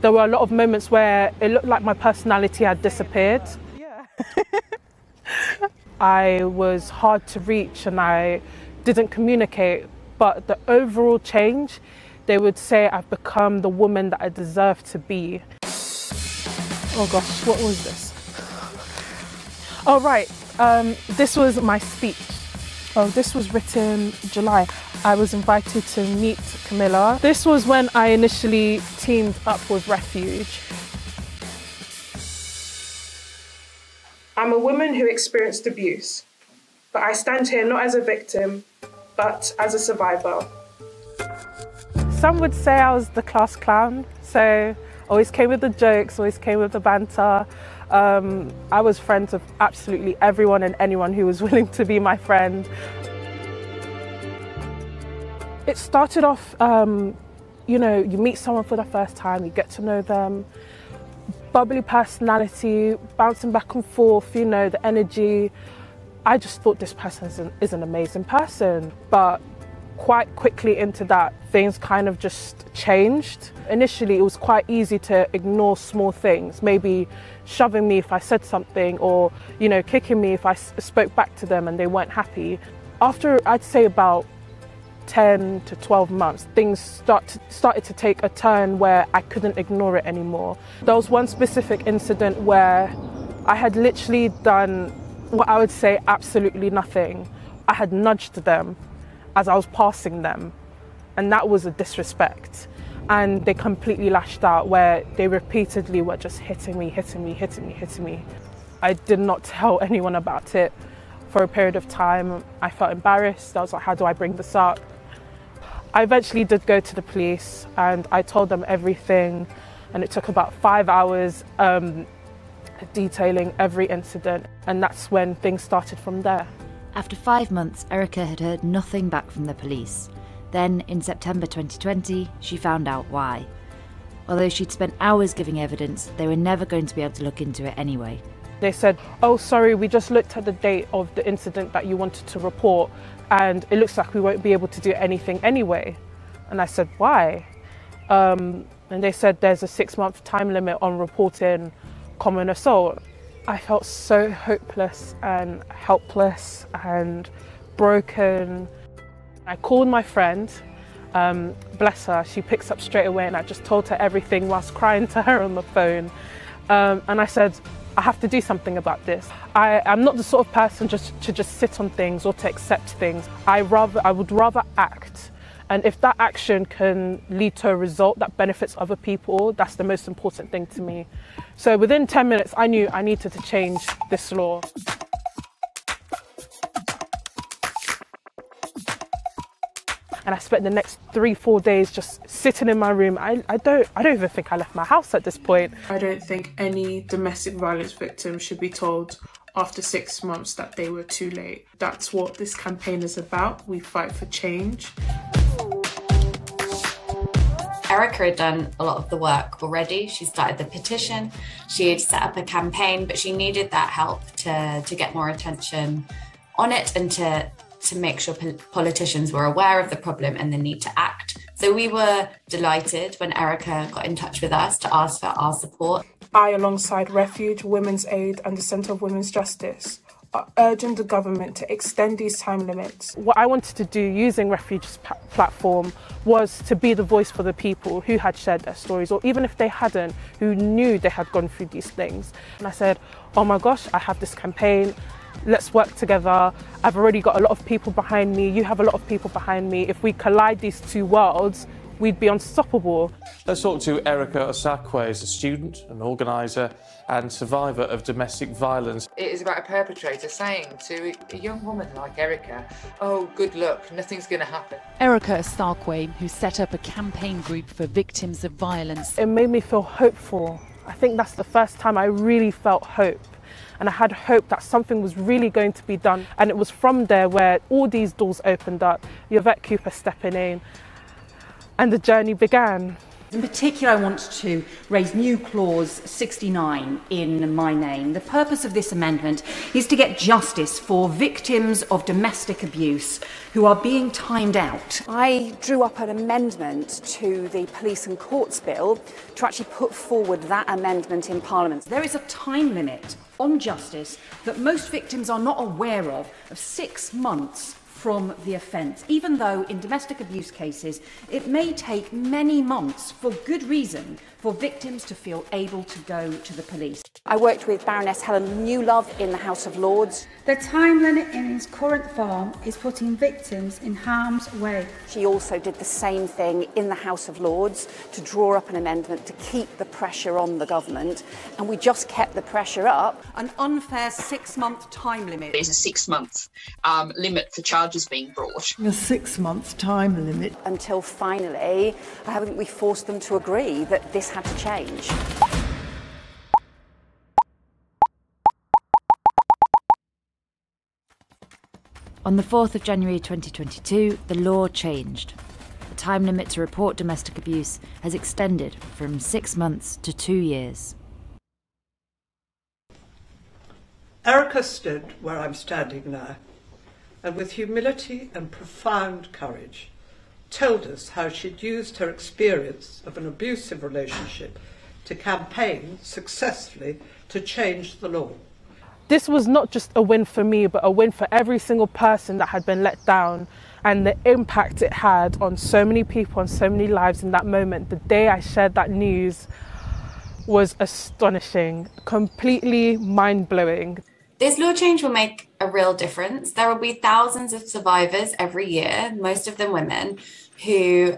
there were a lot of moments where it looked like my personality had disappeared. Yeah. I was hard to reach and I didn't communicate, but the overall change, they would say I've become the woman that I deserve to be. Oh gosh, what was this? Oh, right. Um, this was my speech. Oh, this was written July. I was invited to meet Camilla. This was when I initially teamed up with Refuge. I'm a woman who experienced abuse, but I stand here not as a victim, but as a survivor. Some would say I was the class clown, so always came with the jokes, always came with the banter. Um, I was friends with absolutely everyone and anyone who was willing to be my friend. It started off, um, you know, you meet someone for the first time, you get to know them, bubbly personality, bouncing back and forth, you know, the energy. I just thought this person is an, is an amazing person. But quite quickly into that, things kind of just changed. Initially, it was quite easy to ignore small things, maybe shoving me if I said something or, you know, kicking me if I spoke back to them and they weren't happy. After, I'd say about 10 to 12 months, things start started to take a turn where I couldn't ignore it anymore. There was one specific incident where I had literally done what I would say absolutely nothing. I had nudged them as I was passing them, and that was a disrespect. And they completely lashed out where they repeatedly were just hitting me, hitting me, hitting me, hitting me. I did not tell anyone about it for a period of time. I felt embarrassed. I was like, how do I bring this up? I eventually did go to the police and I told them everything, and it took about five hours um, detailing every incident, and that's when things started from there. After five months, Erica had heard nothing back from the police. Then, in September 2020, she found out why. Although she'd spent hours giving evidence, they were never going to be able to look into it anyway. They said, Oh, sorry, we just looked at the date of the incident that you wanted to report, and it looks like we won't be able to do anything anyway. And I said, Why? Um, and they said there's a six month time limit on reporting common assault. I felt so hopeless and helpless and broken. I called my friend, um, bless her, she picks up straight away, and I just told her everything whilst crying to her on the phone. Um, and I said, I have to do something about this. I, am not the sort of person just to just sit on things or to accept things. I rather I would rather act. And if that action can lead to a result that benefits other people, that's the most important thing to me. So within 10 minutes, I knew I needed to change this law. And I spent the next three, four days just sitting in my room. I, I don't I don't even think I left my house at this point. I don't think any domestic violence victim should be told after six months that they were too late. That's what this campaign is about. We fight for change. Erica had done a lot of the work already. She started the petition, she had set up a campaign, but she needed that help to, to get more attention on it and to to make sure politicians were aware of the problem and the need to act. So we were delighted when Erica got in touch with us to ask for our support. I, alongside Refuge, Women's Aid, and the Centre of Women's Justice, are urging the government to extend these time limits. What I wanted to do using Refuge's platform was to be the voice for the people who had shared their stories, or even if they hadn't, who knew they had gone through these things. And I said, Oh my gosh, I have this campaign let's work together. I've already got a lot of people behind me, you have a lot of people behind me. If we collide these two worlds, we'd be unstoppable. Let's talk to Erica Osakwe as a student, an organiser and survivor of domestic violence. It is about a perpetrator saying to a young woman like Erica, oh, good luck, nothing's going to happen. Erica Osakwe, who set up a campaign group for victims of violence. It made me feel hopeful. I think that's the first time I really felt hope and I had hope that something was really going to be done. And it was from there where all these doors opened up, Yvette Cooper stepping in, and the journey began. In particular, I want to raise new clause 69 in my name. The purpose of this amendment is to get justice for victims of domestic abuse who are being timed out. I drew up an amendment to the Police and Courts Bill to actually put forward that amendment in Parliament. There is a time limit on justice that most victims are not aware of, of six months from the offence, even though in domestic abuse cases it may take many months for good reason for victims to feel able to go to the police. I worked with Baroness Helen Newlove in the House of Lords. The time limit in its current form is putting victims in harm's way. She also did the same thing in the House of Lords to draw up an amendment to keep the pressure on the government, and we just kept the pressure up. An unfair six month time limit. There's a six month um, limit for charges being brought. A six month time limit. Until finally, I think we forced them to agree that this had to change. On the 4th of January 2022, the law changed. The time limit to report domestic abuse has extended from six months to two years. Erica stood where I'm standing now, and with humility and profound courage, told us how she'd used her experience of an abusive relationship to campaign successfully to change the law. This was not just a win for me, but a win for every single person that had been let down and the impact it had on so many people and so many lives in that moment. The day I shared that news was astonishing, completely mind blowing. This law change will make a real difference. There will be thousands of survivors every year, most of them women, who,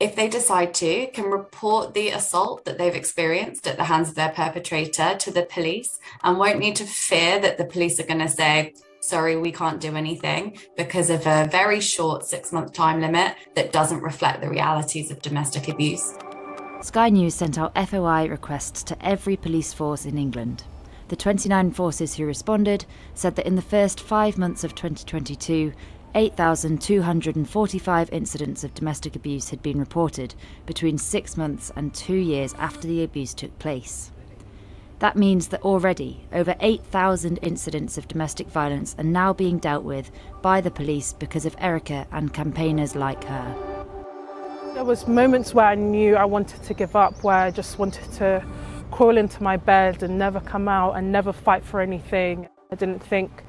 if they decide to, can report the assault that they've experienced at the hands of their perpetrator to the police and won't need to fear that the police are going to say, sorry, we can't do anything because of a very short six month time limit that doesn't reflect the realities of domestic abuse. Sky News sent out FOI requests to every police force in England. The 29 forces who responded said that in the first five months of 2022, 8,245 incidents of domestic abuse had been reported between six months and two years after the abuse took place. That means that already over 8,000 incidents of domestic violence are now being dealt with by the police because of Erica and campaigners like her. There was moments where I knew I wanted to give up, where I just wanted to crawl into my bed and never come out and never fight for anything. I didn't think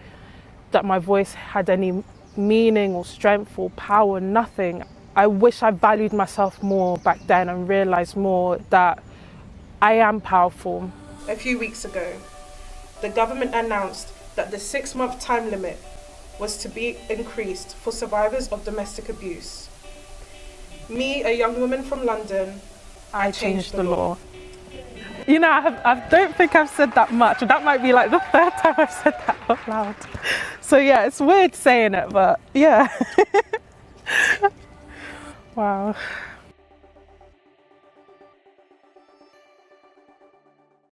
that my voice had any meaning or strength or power, nothing. I wish I valued myself more back then and realised more that I am powerful. A few weeks ago, the government announced that the six month time limit was to be increased for survivors of domestic abuse. Me, a young woman from London, I changed the law. You know, I, have, I don't think I've said that much. That might be like the third time I've said that out loud. So yeah, it's weird saying it, but yeah. wow.